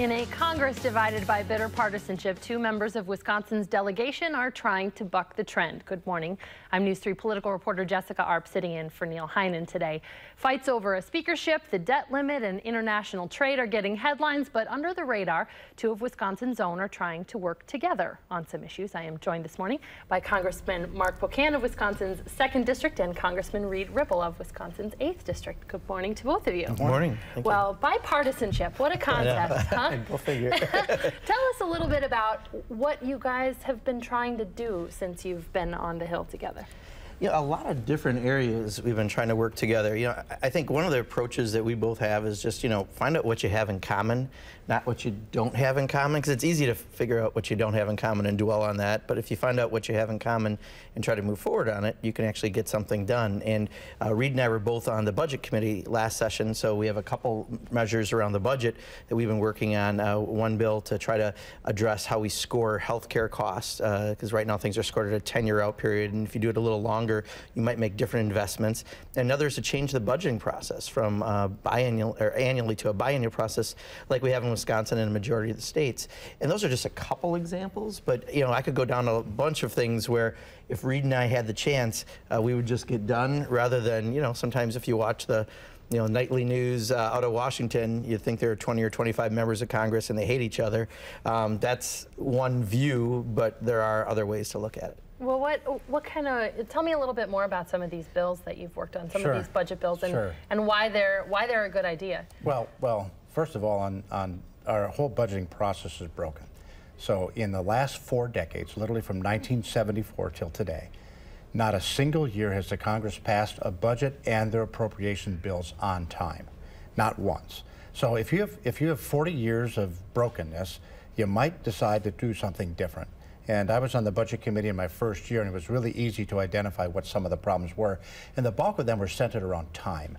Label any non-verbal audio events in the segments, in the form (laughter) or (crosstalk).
In a Congress divided by bitter partisanship, two members of Wisconsin's delegation are trying to buck the trend. Good morning. I'm News 3 political reporter Jessica Arp sitting in for Neil Heinen today. Fights over a speakership, the debt limit, and international trade are getting headlines, but under the radar, two of Wisconsin's own are trying to work together on some issues. I am joined this morning by Congressman Mark Pocan of Wisconsin's 2nd District and Congressman Reid Ribble of Wisconsin's 8th District. Good morning to both of you. Good morning. Thank well, you. bipartisanship, what a contest, huh? Figure. (laughs) Tell us a little bit about what you guys have been trying to do since you've been on the Hill together. You know, a lot of different areas we've been trying to work together. You know, I think one of the approaches that we both have is just, you know, find out what you have in common, not what you don't have in common, because it's easy to figure out what you don't have in common and dwell on that. But if you find out what you have in common and try to move forward on it, you can actually get something done. And uh, Reid and I were both on the budget committee last session, so we have a couple measures around the budget that we've been working on. Uh, one bill to try to address how we score health care costs, because uh, right now things are scored at a 10-year out period, and if you do it a little longer, longer, you might make different investments. And another is to change the budgeting process from uh, biennial or annually to a biennial process like we have in Wisconsin and a majority of the states. And those are just a couple examples, but you know, I could go down a bunch of things where if Reid and I had the chance, uh, we would just get done rather than, you know, sometimes if you watch the you know, nightly news uh, out of Washington, you think there are 20 or 25 members of Congress and they hate each other. Um, that's one view, but there are other ways to look at it. Well, what what kind of tell me a little bit more about some of these bills that you've worked on, some sure. of these budget bills, and sure. and why they're why they're a good idea. Well, well, first of all, on on our whole budgeting process is broken. So in the last four decades, literally from 1974 till today, not a single year has the Congress passed a budget and their appropriation bills on time, not once. So if you have if you have 40 years of brokenness, you might decide to do something different. And I was on the budget committee in my first year, and it was really easy to identify what some of the problems were. And the bulk of them were centered around time.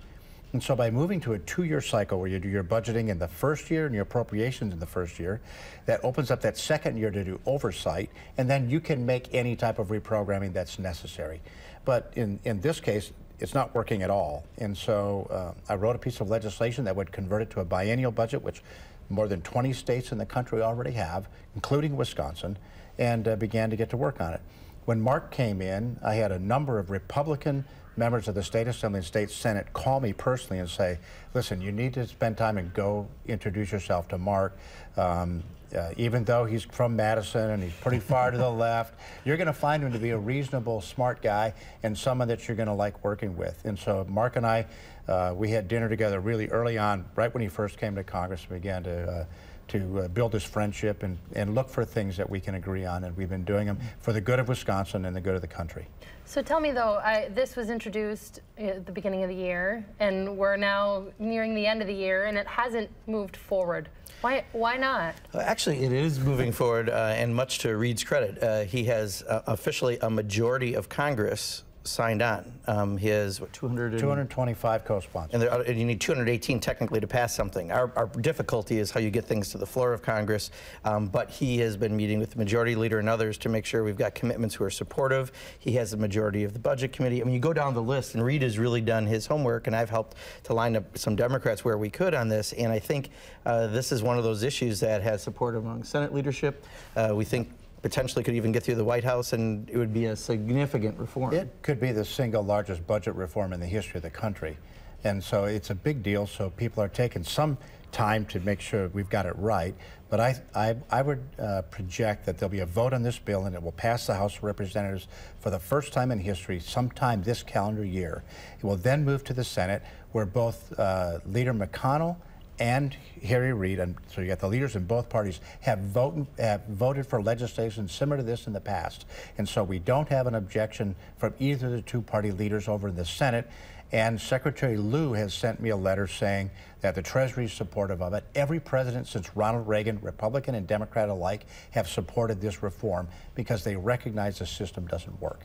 And so by moving to a two-year cycle where you do your budgeting in the first year and your appropriations in the first year, that opens up that second year to do oversight, and then you can make any type of reprogramming that's necessary. But in, in this case, it's not working at all. And so uh, I wrote a piece of legislation that would convert it to a biennial budget, which more than 20 states in the country already have, including Wisconsin and uh, began to get to work on it. When Mark came in, I had a number of Republican members of the State Assembly and State Senate call me personally and say, listen, you need to spend time and go introduce yourself to Mark. Um, uh, even though he's from Madison and he's pretty far to the (laughs) left, you're going to find him to be a reasonable, smart guy and someone that you're going to like working with. And so Mark and I, uh, we had dinner together really early on, right when he first came to Congress, we began to uh, to uh, build this friendship and, and look for things that we can agree on, and we've been doing them for the good of Wisconsin and the good of the country. So tell me though, I, this was introduced at the beginning of the year, and we're now nearing the end of the year, and it hasn't moved forward. Why, why not? Actually, it is moving forward, uh, and much to Reid's credit. Uh, he has uh, officially a majority of Congress signed on. Um, he has what, 200 225 co-sponsors. And, and, you need 218 technically to pass something. Our, our, difficulty is how you get things to the floor of Congress, um, but he has been meeting with the majority leader and others to make sure we've got commitments who are supportive. He has the majority of the budget committee. I mean, you go down the list, and Reid has really done his homework, and I've helped to line up some Democrats where we could on this, and I think uh, this is one of those issues that has support among Senate leadership. Uh, we think potentially could even get through the White House, and it would be a significant reform. It could be the single largest budget reform in the history of the country. And so it's a big deal, so people are taking some time to make sure we've got it right. But I, I, I would uh, project that there'll be a vote on this bill and it will pass the House of Representatives for the first time in history sometime this calendar year. It will then move to the Senate where both uh, Leader McConnell and Harry Reid, and so you got the leaders in both parties, have, vote, have voted for legislation similar to this in the past. And so we don't have an objection from either of the two party leaders over in the Senate. And Secretary Lew has sent me a letter saying that the Treasury is supportive of it. Every president since Ronald Reagan, Republican and Democrat alike, have supported this reform because they recognize the system doesn't work.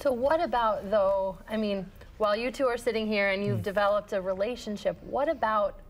So what about, though, I mean, while you two are sitting here and you've mm. developed a relationship, what about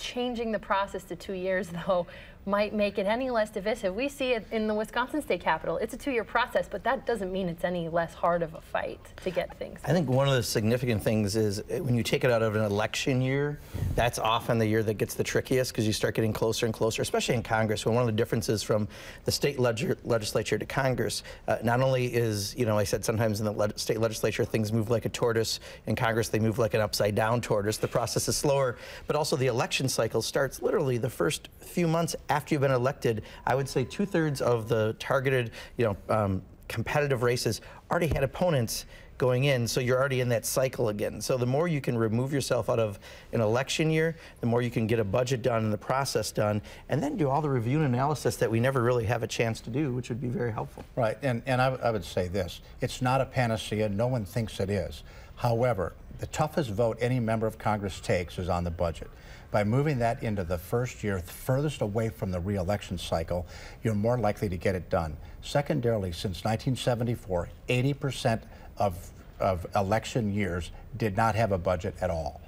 changing the process to two years, (laughs) though, might make it any less divisive. We see it in the Wisconsin State Capitol. It's a two-year process, but that doesn't mean it's any less hard of a fight to get things. I think one of the significant things is uh, when you take it out of an election year, that's often the year that gets the trickiest because you start getting closer and closer, especially in Congress. When one of the differences from the state leg legislature to Congress, uh, not only is, you know, I said sometimes in the le state legislature things move like a tortoise. In Congress, they move like an upside down tortoise. The process is slower, but also the election cycle starts literally the first few months after you've been elected. I would say two thirds of the targeted, you know, um, competitive races already had opponents going in, so you're already in that cycle again. So the more you can remove yourself out of an election year, the more you can get a budget done and the process done, and then do all the review and analysis that we never really have a chance to do, which would be very helpful. Right, and, and I, I would say this, it's not a panacea, no one thinks it is. However, the toughest vote any member of Congress takes is on the budget. By moving that into the first year furthest away from the reelection cycle, you're more likely to get it done. Secondarily, since 1974, 80% of, of election years did not have a budget at all.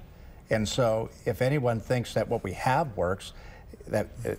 And so if anyone thinks that what we have works, that uh,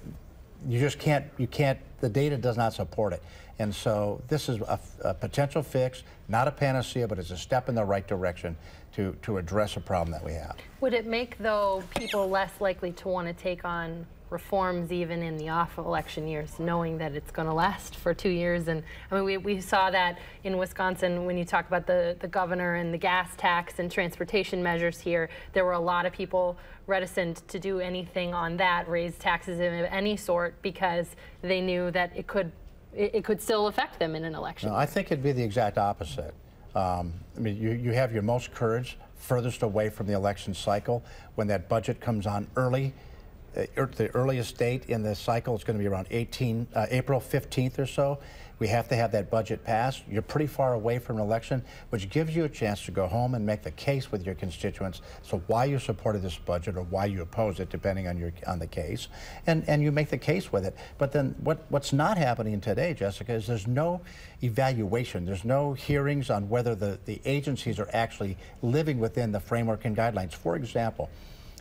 you just can't, you can't, the data does not support it. And so this is a, a, potential fix, not a panacea, but it's a step in the right direction to, to address a problem that we have. Would it make, though, people less likely to want to take on reforms even in the off election years, knowing that it's going to last for two years. And I mean, we, we saw that in Wisconsin when you talk about the, the governor and the gas tax and transportation measures here. There were a lot of people reticent to do anything on that, raise taxes of any sort, because they knew that it could it, it could still affect them in an election. No, I think it'd be the exact opposite. Um, I mean, you, you have your most courage furthest away from the election cycle when that budget comes on early uh, er, the earliest date in the cycle is going to be around 18, uh, April 15th or so. We have to have that budget passed. You're pretty far away from an election, which gives you a chance to go home and make the case with your constituents so why you supported this budget or why you oppose it, depending on your on the case, and and you make the case with it. But then what what's not happening today, Jessica, is there's no evaluation. There's no hearings on whether the the agencies are actually living within the framework and guidelines. For example.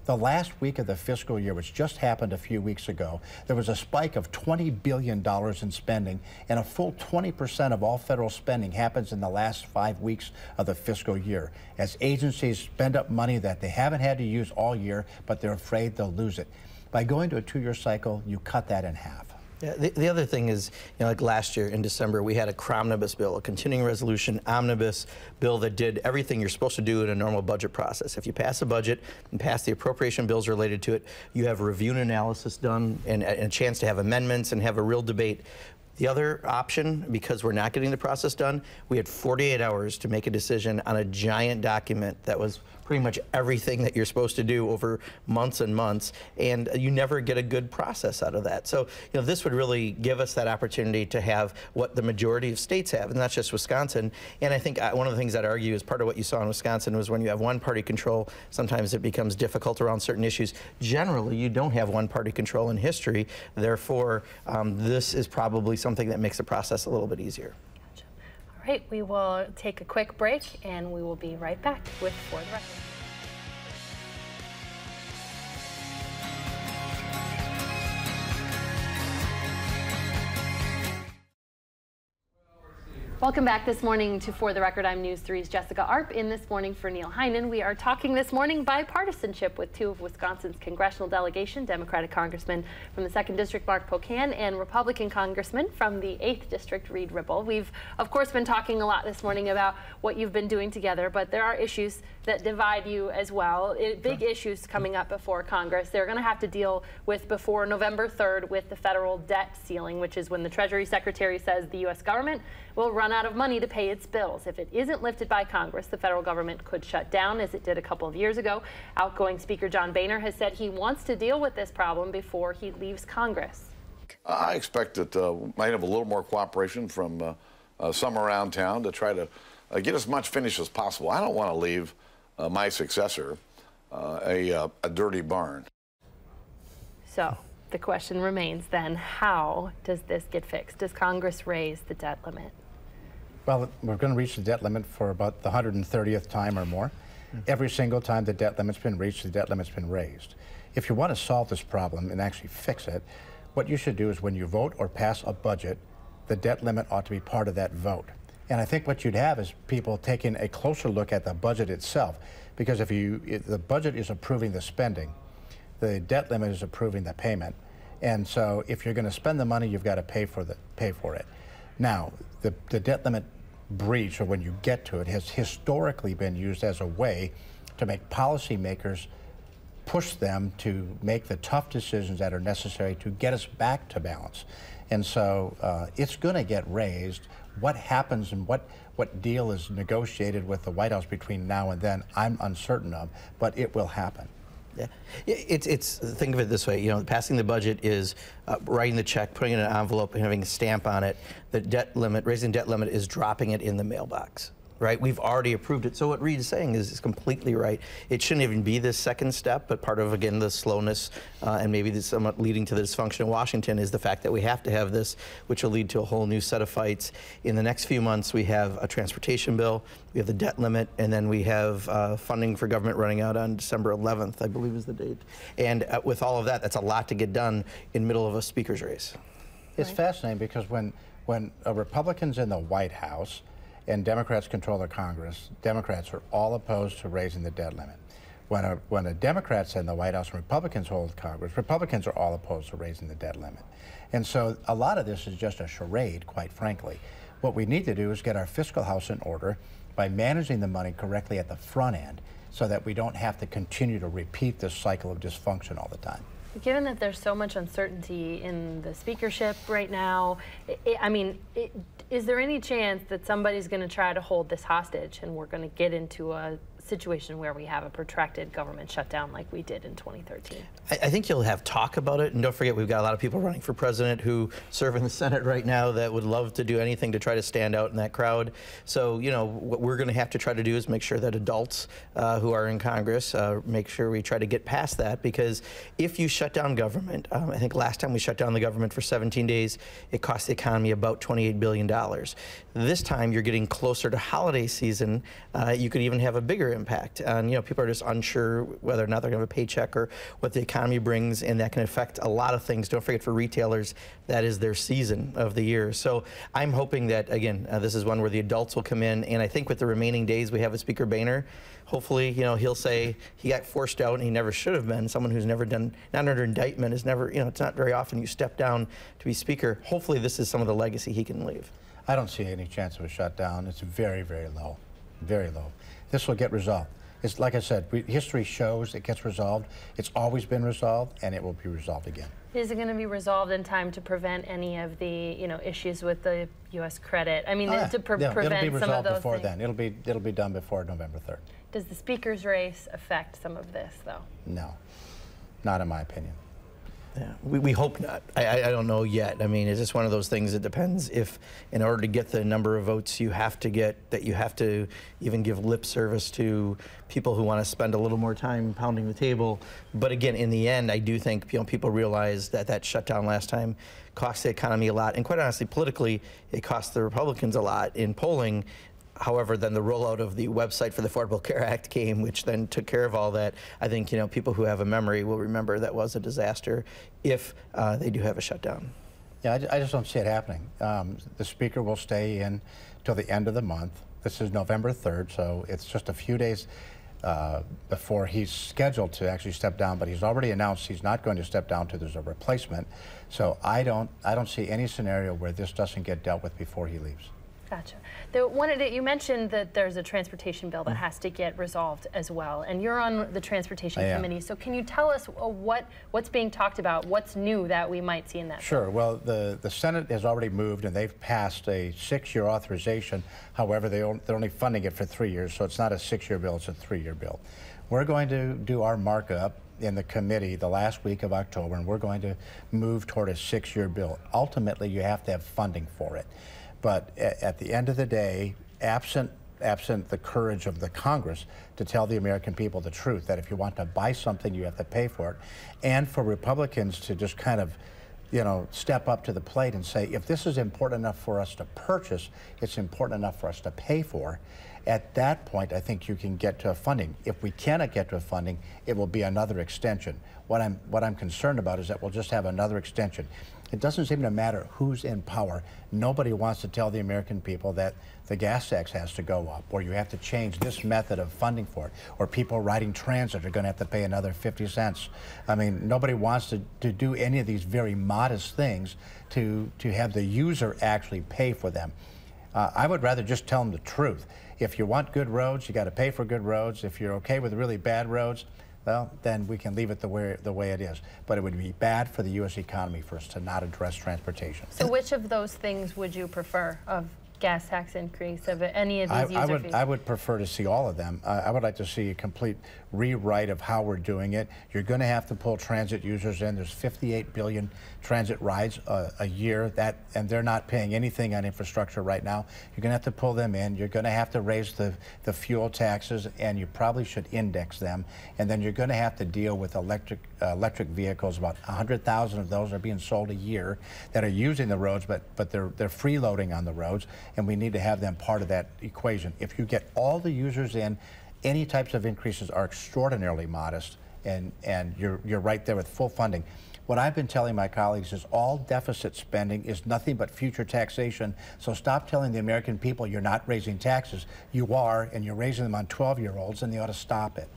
The last week of the fiscal year, which just happened a few weeks ago, there was a spike of $20 billion in spending, and a full 20% of all federal spending happens in the last five weeks of the fiscal year as agencies spend up money that they haven't had to use all year, but they're afraid they'll lose it. By going to a two year cycle, you cut that in half. Yeah, the, the, other thing is, you know, like last year in December, we had a Cromnibus bill, a continuing resolution omnibus bill that did everything you're supposed to do in a normal budget process. If you pass a budget and pass the appropriation bills related to it, you have review and analysis done and, and a chance to have amendments and have a real debate. The other option, because we're not getting the process done, we had 48 hours to make a decision on a giant document that was pretty much everything that you're supposed to do over months and months, and you never get a good process out of that. So, you know, this would really give us that opportunity to have what the majority of states have, and that's just Wisconsin. And I think uh, one of the things I'd argue is part of what you saw in Wisconsin was when you have one party control, sometimes it becomes difficult around certain issues. Generally, you don't have one party control in history. Therefore, um, this is probably something that makes the process a little bit easier. Right, we will take a quick break and we will be right back with For the. Welcome back this morning to For the Record. I'm News 3's Jessica Arp. In this morning for Neil Heinen, we are talking this morning bipartisanship with two of Wisconsin's congressional delegation, Democratic Congressman from the 2nd District, Mark Pocan, and Republican Congressman from the 8th District, Reid Ribble. We've, of course, been talking a lot this morning about what you've been doing together, but there are issues that divide you as well. It, big issues coming up before Congress. They're going to have to deal with before November 3rd with the federal debt ceiling, which is when the Treasury Secretary says the U.S. government will run out of money to pay its bills. If it isn't lifted by Congress, the federal government could shut down, as it did a couple of years ago. Outgoing Speaker John Boehner has said he wants to deal with this problem before he leaves Congress. I expect that uh, might have a little more cooperation from uh, uh, some around town to try to uh, get as much finished as possible. I don't want to leave uh, my successor uh, a, a dirty barn. So the question remains then, how does this get fixed? Does Congress raise the debt limit? Well, we're going to reach the debt limit for about the 130th time or more. Mm -hmm. Every single time the debt limit's been reached, the debt limit's been raised. If you want to solve this problem and actually fix it, what you should do is when you vote or pass a budget, the debt limit ought to be part of that vote. And I think what you'd have is people taking a closer look at the budget itself. Because if you, if the budget is approving the spending, the debt limit is approving the payment. And so if you're going to spend the money, you've got to pay for, the, pay for it. Now, the, the debt limit breach, or when you get to it, has historically been used as a way to make policymakers push them to make the tough decisions that are necessary to get us back to balance. And so uh, it's going to get raised. What happens and what, what deal is negotiated with the White House between now and then, I'm uncertain of, but it will happen. Yeah, it's it's think of it this way. You know, passing the budget is uh, writing the check, putting it in an envelope, and having a stamp on it. The debt limit, raising debt limit, is dropping it in the mailbox right? We've already approved it. So what Reid is saying is, is completely right. It shouldn't even be this second step, but part of, again, the slowness uh, and maybe this somewhat leading to the dysfunction in Washington is the fact that we have to have this, which will lead to a whole new set of fights. In the next few months, we have a transportation bill, we have the debt limit, and then we have uh, funding for government running out on December 11th, I believe is the date. And uh, with all of that, that's a lot to get done in middle of a speaker's race. It's right. fascinating because when, when Republicans in the White House and Democrats control the Congress, Democrats are all opposed to raising the debt limit. When a, when a Democrats in the White House and Republicans hold Congress, Republicans are all opposed to raising the debt limit. And so a lot of this is just a charade, quite frankly. What we need to do is get our fiscal house in order by managing the money correctly at the front end so that we don't have to continue to repeat this cycle of dysfunction all the time. Given that there's so much uncertainty in the speakership right now, it, I mean, it, is there any chance that somebody's going to try to hold this hostage and we're going to get into a situation where we have a protracted government shutdown like we did in 2013? I, I, think you'll have talk about it. And don't forget, we've got a lot of people running for president who serve in the (laughs) Senate right now that would love to do anything to try to stand out in that crowd. So, you know, what we're going to have to try to do is make sure that adults uh, who are in Congress uh, make sure we try to get past that because if you shut down government, um, I think last time we shut down the government for 17 days, it cost the economy about $28 billion. This time you're getting closer to holiday season. Uh, you could even have a bigger impact. And, you know, people are just unsure whether or not they're going to have a paycheck or what the economy brings, and that can affect a lot of things. Don't forget, for retailers, that is their season of the year. So I'm hoping that, again, uh, this is one where the adults will come in, and I think with the remaining days we have with Speaker Boehner, hopefully, you know, he'll say he got forced out and he never should have been. Someone who's never done, not under indictment, is never, you know, it's not very often you step down to be Speaker. Hopefully, this is some of the legacy he can leave. I don't see any chance of a shutdown. It's very, very low, very low. This will get resolved. It's like I said, history shows it gets resolved. It's always been resolved, and it will be resolved again. Is it going to be resolved in time to prevent any of the, you know, issues with the U.S. credit? I mean, oh, yeah. to pre yeah, prevent it'll be some of those before things. then. It'll be it'll be done before November 3rd. Does the speaker's race affect some of this, though? No, not in my opinion. Yeah, we, we hope not. I, I don't know yet. I mean, it's just one of those things. It depends if, in order to get the number of votes you have to get, that you have to even give lip service to people who want to spend a little more time pounding the table. But again, in the end, I do think you know people realize that that shutdown last time cost the economy a lot, and quite honestly, politically, it cost the Republicans a lot in polling. However, then the rollout of the website for the Affordable Care Act came, which then took care of all that. I think you know people who have a memory will remember that was a disaster if uh, they do have a shutdown. Yeah, I, I just don't see it happening. Um, the speaker will stay in till the end of the month. This is November 3rd, so it's just a few days uh, before he's scheduled to actually step down, but he's already announced he's not going to step down until there's a replacement. So I don't, I don't see any scenario where this doesn't get dealt with before he leaves. Gotcha. The, one you mentioned that there's a transportation bill that mm. has to get resolved as well, and you're on the transportation committee. So can you tell us uh, what what's being talked about? What's new that we might see in that? Sure. Bill? Well, the the Senate has already moved, and they've passed a six-year authorization. However, they they're only funding it for three years, so it's not a six-year bill; it's a three-year bill. We're going to do our markup in the committee the last week of October, and we're going to move toward a six-year bill. Ultimately, you have to have funding for it. But at the end of the day, absent absent the courage of the Congress to tell the American people the truth that if you want to buy something, you have to pay for it, and for Republicans to just kind of you know, step up to the plate and say, if this is important enough for us to purchase, it's important enough for us to pay for. At that point, I think you can get to a funding. If we cannot get to a funding, it will be another extension. What I'm, what I'm concerned about is that we'll just have another extension. It doesn't seem to matter who's in power. Nobody wants to tell the American people that the gas tax has to go up, or you have to change this method of funding for it, or people riding transit are going to have to pay another 50 cents. I mean, nobody wants to, to do any of these very modest things to, to have the user actually pay for them. Uh, I would rather just tell them the truth. If you want good roads, you got to pay for good roads. If you're okay with really bad roads, well, then we can leave it the way, the way it is. But it would be bad for the U.S. economy for us to not address transportation. So which of those things would you prefer of gas tax increase of any of these I, user I would, fees? I would prefer to see all of them. Uh, I would like to see a complete rewrite of how we're doing it. You're going to have to pull transit users in. There's 58 billion transit rides uh, a year, that, and they're not paying anything on infrastructure right now. You're going to have to pull them in. You're going to have to raise the, the fuel taxes, and you probably should index them. And then you're going to have to deal with electric uh, electric vehicles. About 100,000 of those are being sold a year that are using the roads, but but they're they're freeloading on the roads, and we need to have them part of that equation. If you get all the users in, any types of increases are extraordinarily modest, and and you're you're right there with full funding. What I've been telling my colleagues is all deficit spending is nothing but future taxation. So stop telling the American people you're not raising taxes. You are, and you're raising them on 12 year olds, and they ought to stop it.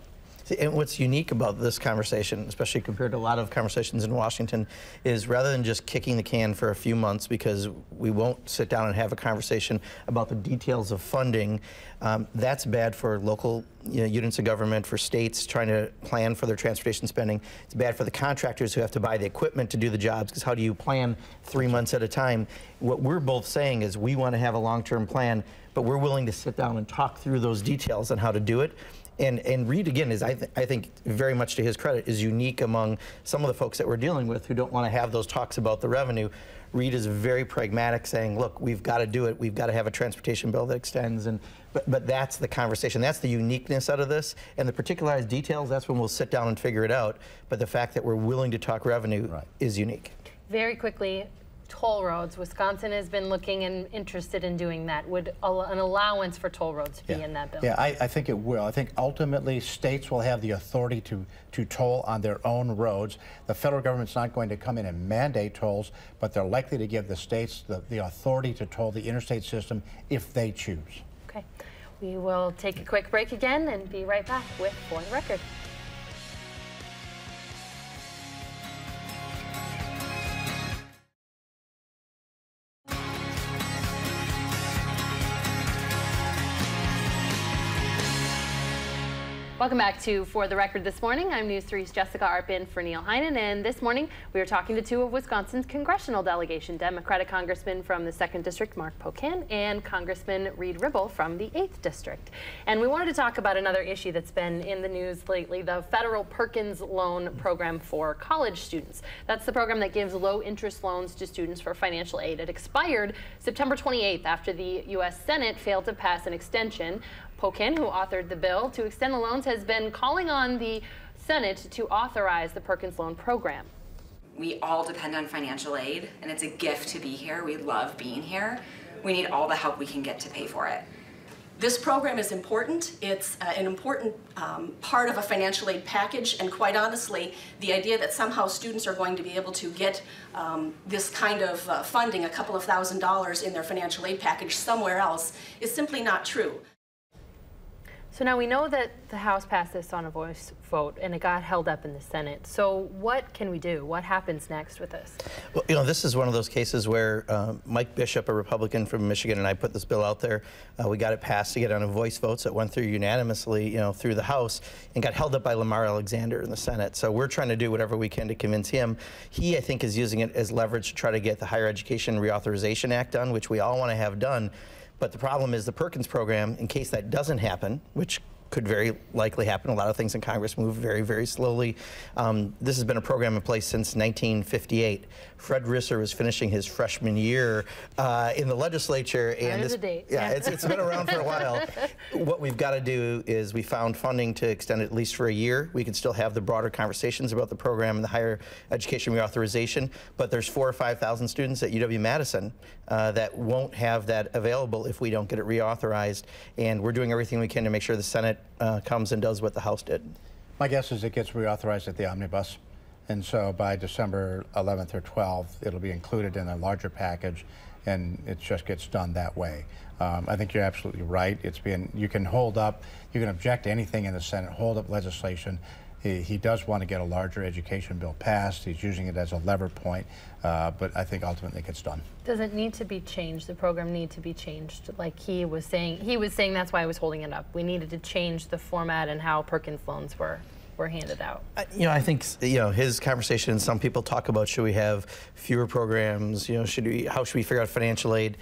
See, and what's unique about this conversation, especially compared to a lot of conversations in Washington, is rather than just kicking the can for a few months because we won't sit down and have a conversation about the details of funding, um, that's bad for local you know, units of government, for states trying to plan for their transportation spending. It's bad for the contractors who have to buy the equipment to do the jobs because how do you plan three months at a time? What we're both saying is we want to have a long-term plan, but we're willing to sit down and talk through those details on how to do it. And, and Reid, again, is I, th I think very much to his credit, is unique among some of the folks that we're dealing with who don't want to have those talks about the revenue. Reid is very pragmatic, saying, "Look, we've got to do it. We've got to have a transportation bill that extends." And but, but that's the conversation. That's the uniqueness out of this, and the particularized details. That's when we'll sit down and figure it out. But the fact that we're willing to talk revenue Right. is unique. Very quickly, toll roads. Wisconsin has been looking and interested in doing that. Would an allowance for toll roads be in that bill? Yeah, I, I think it will. I think ultimately states will have the authority to, to toll on their own roads. The federal government's not going to come in and mandate tolls, but they're likely to give the states the, the authority to toll the interstate system if they choose. Okay. We will take a quick break again and be right back with For the Record. Welcome back to For the Record this morning. I'm News 3's Jessica Arp in for Neil Heinen, and this morning we are talking to two of Wisconsin's congressional delegation, Democratic Congressman from the 2nd District, Mark Pocan, and Congressman Reid Ribble from the 8th District. And we wanted to talk about another issue that's been in the news lately, the federal Perkins Loan Program for college students. That's the program that gives low interest loans to students for financial aid. It expired September 28th after the U.S. Senate failed to pass an extension. Pocan, who authored the bill to extend the loans, has been calling on the Senate to authorize the Perkins Loan Program. We all depend on financial aid, and it's a gift to be here. We love being here. We need all the help we can get to pay for it. This program is important. It's uh, an important um, part of a financial aid package, and quite honestly, the idea that somehow students are going to be able to get um, this kind of uh, funding, a couple of thousand dollars in their financial aid package somewhere else, is simply not true. So now we know that the House passed this on a voice vote and it got held up in the Senate. So what can we do? What happens next with this? Well, you know, this is one of those cases where uh, Mike Bishop, a Republican from Michigan, and I put this bill out there. Uh, we got it passed to get on a voice vote, so it went through unanimously, you know, through the House, and got held up by Lamar Alexander in the Senate. So we're trying to do whatever we can to convince him. He, I think, is using it as leverage to try to get the Higher Education Reauthorization Act done, which we all want to have done. But the problem is the Perkins program, in case that doesn't happen, which could very likely happen. A lot of things in Congress move very, very slowly. Um, this has been a program in place since 1958. Fred Risser was finishing his freshman year uh, in the legislature, and this, date. yeah, it's, it's been around for a while. (laughs) What we've got to do is we found funding to extend it at least for a year. We can still have the broader conversations about the program and the higher education reauthorization, but there's four or five thousand students at UW Madison uh, that won't have that available if we don't get it reauthorized, and we're doing everything we can to make sure the Senate uh, comes and does what the House did. My guess is it gets reauthorized at the omnibus. And so by December 11th or 12th, it'll be included in a larger package and it just gets done that way. Um, I think you're absolutely right. It's been, you can hold up, you can object to anything in the Senate, hold up legislation. He, he does want to get a larger education bill passed. He's using it as a lever point, uh, but I think ultimately it gets done. Does it need to be changed? The program need to be changed? Like he was saying, he was saying that's why I was holding it up. We needed to change the format and how Perkins loans were were handed out. I- You know, I think you know his conversation. Some people talk about should we have fewer programs? You know, should we? How should we figure out financial aid?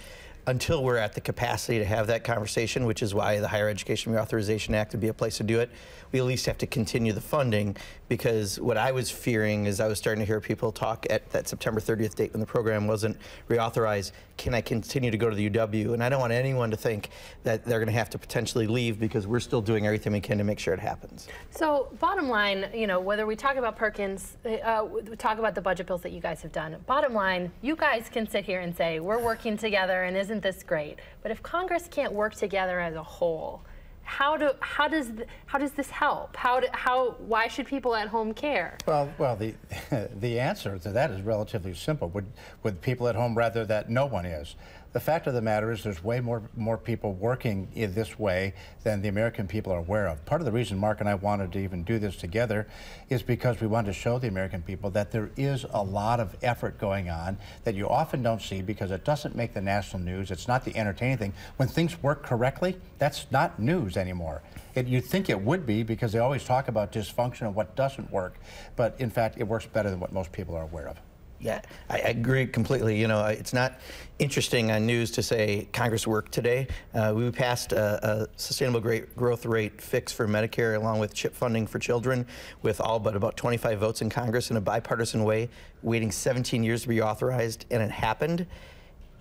Until we're at the capacity to have that conversation, which is why the Higher Education Reauthorization Act would be a place to do it. We at least have to continue the funding because what I was fearing is I was starting to hear people talk at that September 30th date when the program wasn't reauthorized. Can I continue to go to the UW? And I don't want anyone to think that they're going to have to potentially leave because we're still doing everything we can to make sure it happens. So, bottom line, you know, whether we talk about Perkins, uh, we talk about the budget bills that you guys have done. Bottom line, you guys can sit here and say we're working together, and isn't this great? But if Congress can't work together as a whole, how do how does how does this help? How do, how why should people at home care? Well, well, the (laughs) the answer to that is relatively simple. Would would people at home rather that no one is? The fact of the matter is, there's way more more people working in this way than the American people are aware of. Part of the reason Mark and I wanted to even do this together is because we wanted to show the American people that there is a lot of effort going on that you often don't see because it doesn't make the national news. It's not the entertaining thing. When things work correctly, that's not news anymore. It, you'd think it would be because they always talk about dysfunction and what doesn't work, but in fact, it works better than what most people are aware of. Yeah, I agree completely. You know, it's not interesting on news to say Congress worked today. Uh, we passed a, a sustainable growth rate fix for Medicare along with CHIP funding for children with all but about 25 votes in Congress in a bipartisan way, waiting 17 years to be authorized, and it happened,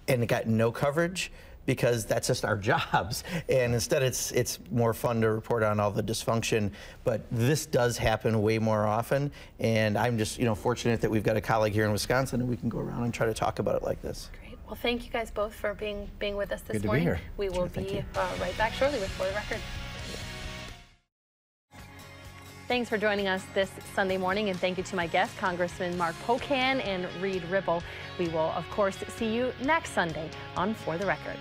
and it got no coverage because that's just our (laughs) jobs. And instead, it's it's more fun to report on all the dysfunction. But this does happen way more often. And I'm just you know fortunate that we've got a colleague here in Wisconsin and we can go around and try to talk about it like this. Great. Well, thank you guys both for being being with us this Good to be morning. here. We will Sure, be uh, right back shortly with For the Record. Thanks for joining us this Sunday morning, and thank you to my guests, Congressman Mark Pocan and Reid Ribble. We will, of course, see you next Sunday on For the Record.